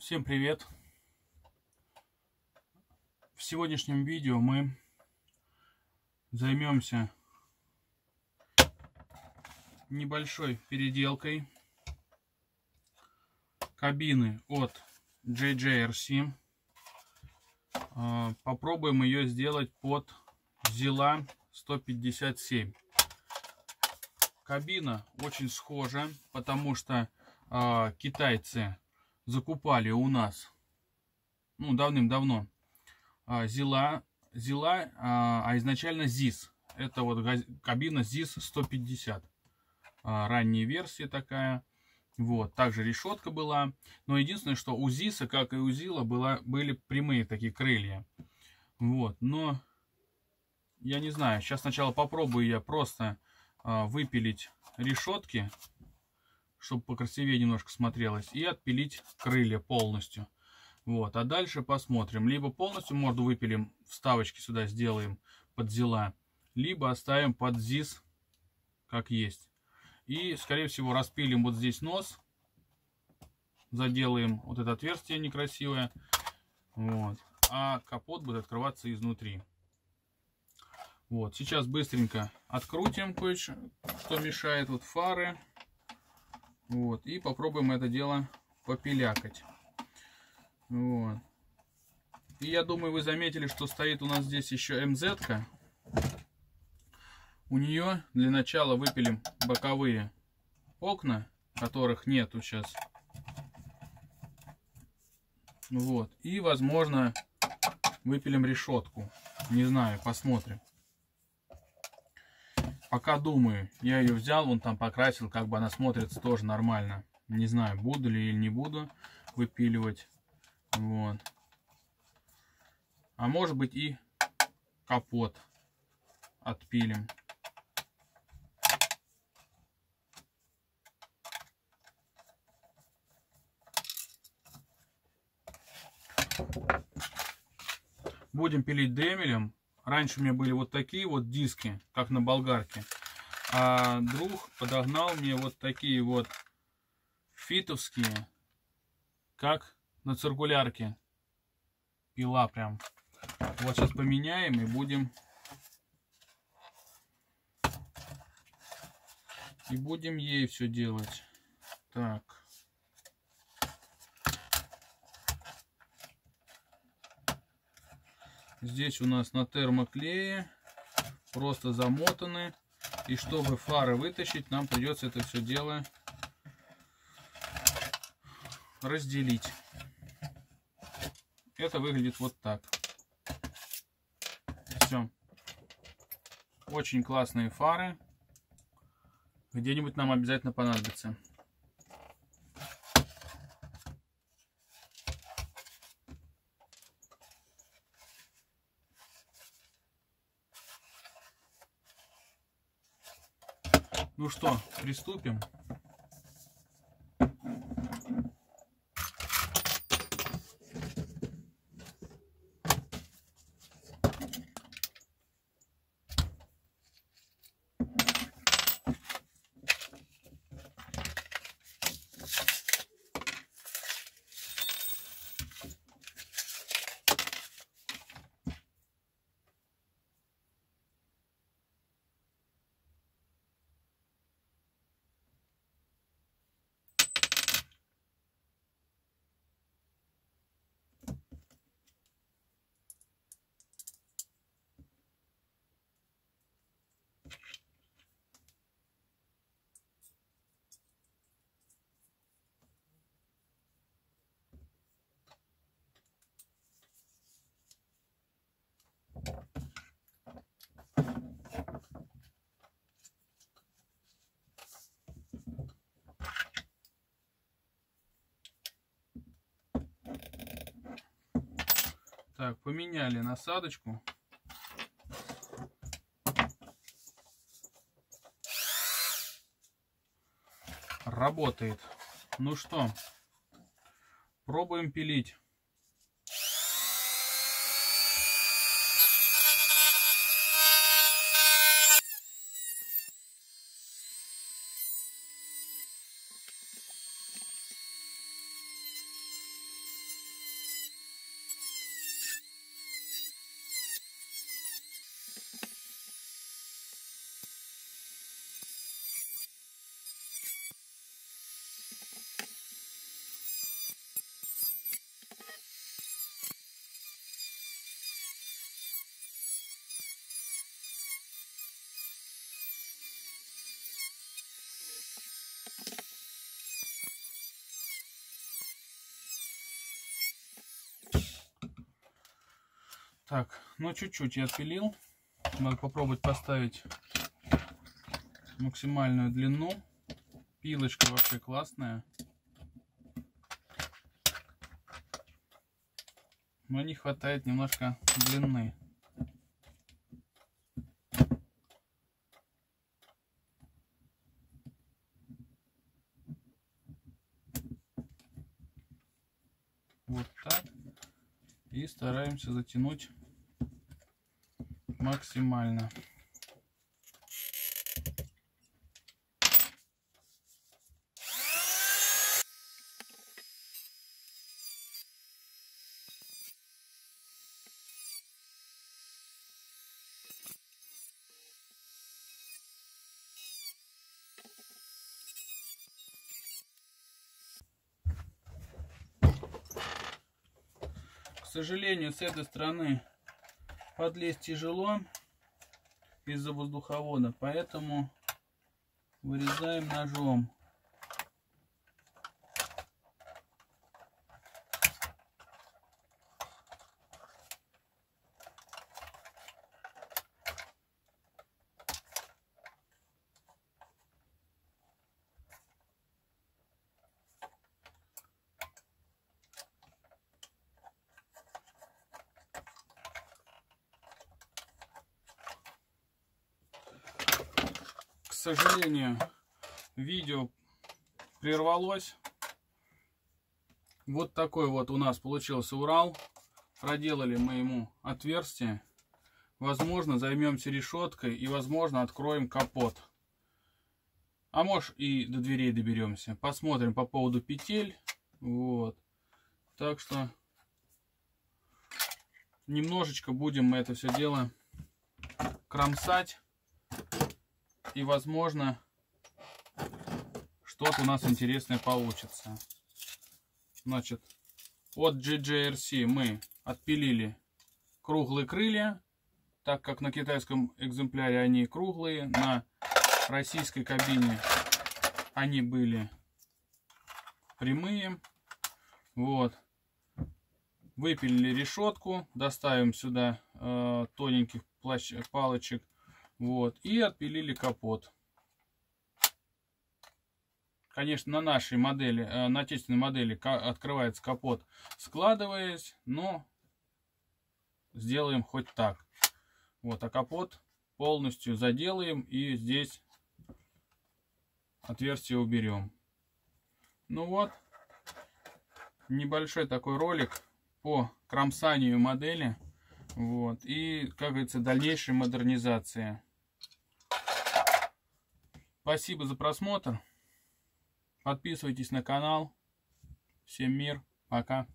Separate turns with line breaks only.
Всем привет! В сегодняшнем видео мы займемся небольшой переделкой кабины от JJRC. А, попробуем ее сделать под Zilla 157. Кабина очень схожа, потому что э, китайцы закупали у нас ну, давным-давно э, Зила, Зила э, а изначально ЗИС. Это вот кабина ЗИС 150. Э, ранняя версия такая. Вот, также решетка была. Но единственное, что у ЗИСа, как и у Зила, была, были прямые такие крылья. Вот, но я не знаю. Сейчас сначала попробую я просто а, выпилить решетки, чтобы покрасивее немножко смотрелось, и отпилить крылья полностью. Вот, а дальше посмотрим. Либо полностью морду выпилим, вставочки сюда сделаем под зила, либо оставим под ЗИС, как есть. И, скорее всего, распилим вот здесь нос, заделаем вот это отверстие некрасивое, вот, а капот будет открываться изнутри. Вот, сейчас быстренько открутим кое-что, что мешает. Вот фары. Вот, и попробуем это дело попилякать. Вот. И я думаю, вы заметили, что стоит у нас здесь еще МЗ. -ка. У нее для начала выпилим боковые окна, которых нету сейчас. Вот. И, возможно, выпилим решетку. Не знаю, посмотрим. Пока думаю. Я ее взял, вон там покрасил, как бы она смотрится тоже нормально. Не знаю, буду ли или не буду выпиливать. Вот. А может быть и капот отпилим. Будем пилить демелем Раньше у меня были вот такие вот диски, как на болгарке. А друг подогнал мне вот такие вот фитовские, как на циркулярке. Пила прям. Вот сейчас поменяем и будем... И будем ей все делать. Так. Здесь у нас на термоклее просто замотаны. И чтобы фары вытащить, нам придется это все дело разделить. Это выглядит вот так. Все. Очень классные фары. Где-нибудь нам обязательно понадобится. Ну что, приступим. Так, поменяли насадочку. Работает. Ну что, пробуем пилить. Так, ну чуть-чуть я отпилил. Надо попробовать поставить максимальную длину. Пилочка вообще классная. Но не хватает немножко длины. Вот так. И стараемся затянуть максимально. К сожалению, с этой стороны подлезть тяжело из-за воздуховода, поэтому вырезаем ножом. Сожалению, видео прервалось. Вот такой вот у нас получился Урал. Проделали мы ему отверстие. Возможно, займемся решеткой и, возможно, откроем капот. А может и до дверей доберемся. Посмотрим по поводу петель. Вот. Так что немножечко будем мы это все дело кромсать. И возможно, что-то у нас интересное получится. Значит, от GJRC мы отпилили круглые крылья, так как на китайском экземпляре они круглые, на российской кабине они были прямые. Вот. Выпилили решетку, доставим сюда э, тоненьких плащ, палочек вот. И отпилили капот. Конечно, на нашей модели, э, на отечественной модели открывается капот, складываясь, но сделаем хоть так. Вот, а капот полностью заделаем и здесь отверстие уберем. Ну вот, небольшой такой ролик по кромсанию модели. Вот, и, как говорится, дальнейшей модернизации. Спасибо за просмотр. Подписывайтесь на канал. Всем мир. Пока.